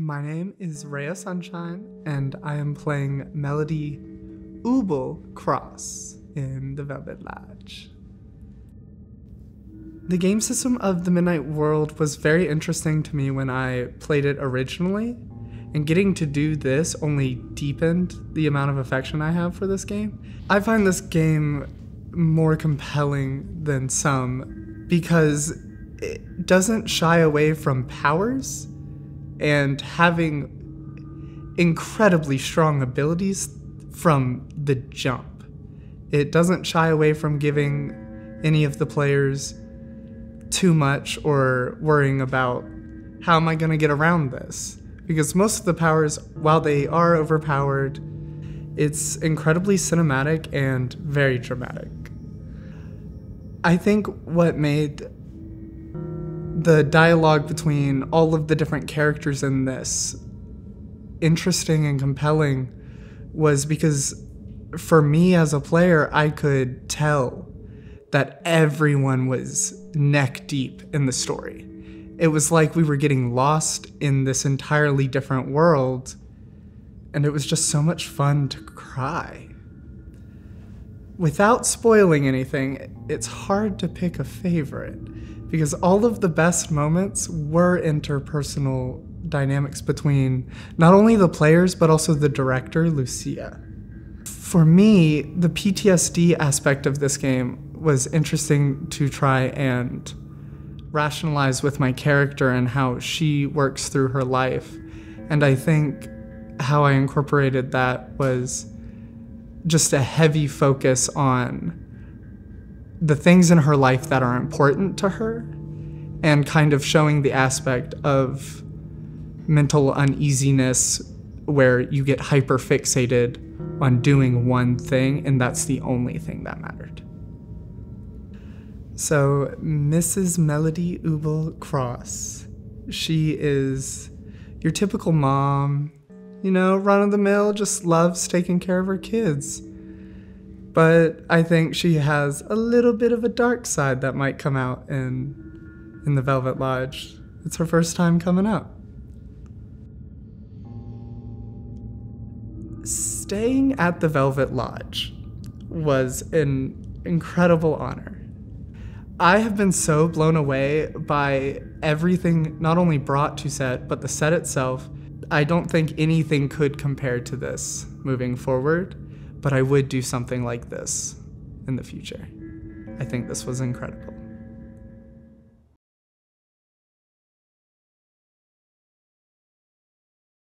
My name is Raya Sunshine, and I am playing Melody Ubel Cross in The Velvet Lodge. The game system of The Midnight World was very interesting to me when I played it originally, and getting to do this only deepened the amount of affection I have for this game. I find this game more compelling than some because it doesn't shy away from powers and having incredibly strong abilities from the jump. It doesn't shy away from giving any of the players too much or worrying about how am I going to get around this? Because most of the powers, while they are overpowered, it's incredibly cinematic and very dramatic. I think what made the dialogue between all of the different characters in this interesting and compelling was because for me as a player, I could tell that everyone was neck deep in the story. It was like we were getting lost in this entirely different world, and it was just so much fun to cry. Without spoiling anything, it's hard to pick a favorite because all of the best moments were interpersonal dynamics between not only the players but also the director, Lucia. For me, the PTSD aspect of this game was interesting to try and rationalize with my character and how she works through her life. And I think how I incorporated that was just a heavy focus on the things in her life that are important to her and kind of showing the aspect of mental uneasiness where you get hyper fixated on doing one thing and that's the only thing that mattered. So, Mrs. Melody Ubel Cross, she is your typical mom, you know, run of the mill, just loves taking care of her kids. But I think she has a little bit of a dark side that might come out in in the Velvet Lodge. It's her first time coming up. Staying at the Velvet Lodge was an incredible honor. I have been so blown away by everything not only brought to set, but the set itself. I don't think anything could compare to this moving forward, but I would do something like this in the future. I think this was incredible.